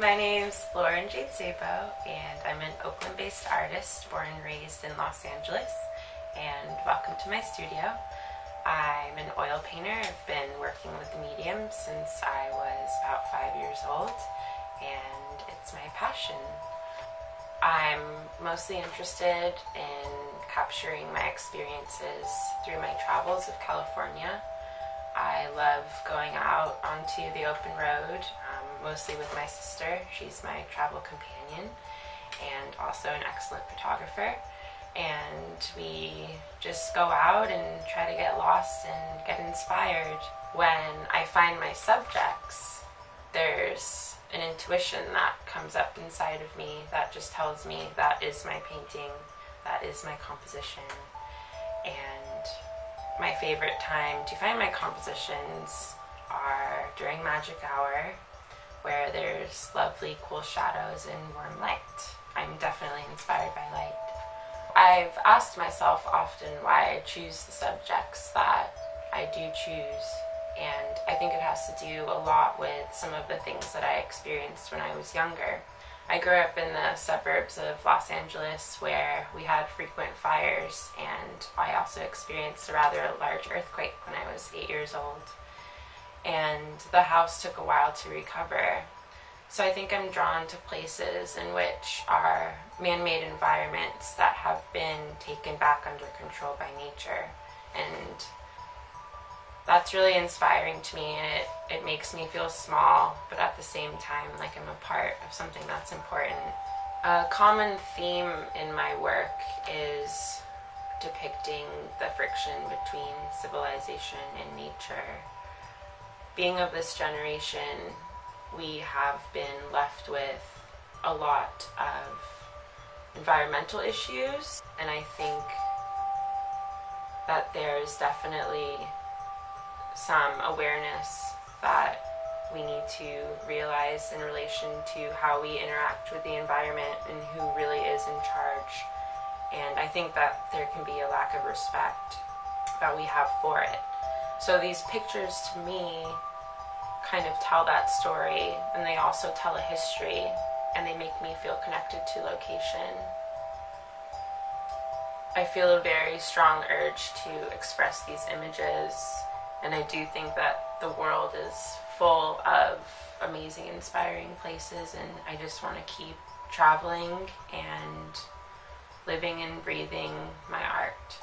My name's Lauren Jade Szabo, and I'm an Oakland based artist born and raised in Los Angeles. And welcome to my studio. I'm an oil painter. I've been working with the medium since I was about five years old, and it's my passion. I'm mostly interested in capturing my experiences through my travels of California. I love going out onto the open road um, mostly with my sister. She's my travel companion and also an excellent photographer. And we just go out and try to get lost and get inspired. When I find my subjects, there's an intuition that comes up inside of me that just tells me that is my painting, that is my composition. And my favorite time to find my compositions are during magic hour where there's lovely, cool shadows and warm light. I'm definitely inspired by light. I've asked myself often why I choose the subjects that I do choose, and I think it has to do a lot with some of the things that I experienced when I was younger. I grew up in the suburbs of Los Angeles where we had frequent fires, and I also experienced a rather large earthquake when I was eight years old and the house took a while to recover. So I think I'm drawn to places in which are man made environments that have been taken back under control by nature. And that's really inspiring to me. and It, it makes me feel small, but at the same time, like I'm a part of something that's important. A common theme in my work is depicting the friction between civilization and nature being of this generation, we have been left with a lot of environmental issues, and I think that there's definitely some awareness that we need to realize in relation to how we interact with the environment and who really is in charge. And I think that there can be a lack of respect that we have for it. So these pictures to me kind of tell that story and they also tell a history and they make me feel connected to location. I feel a very strong urge to express these images and I do think that the world is full of amazing, inspiring places and I just want to keep traveling and living and breathing my art.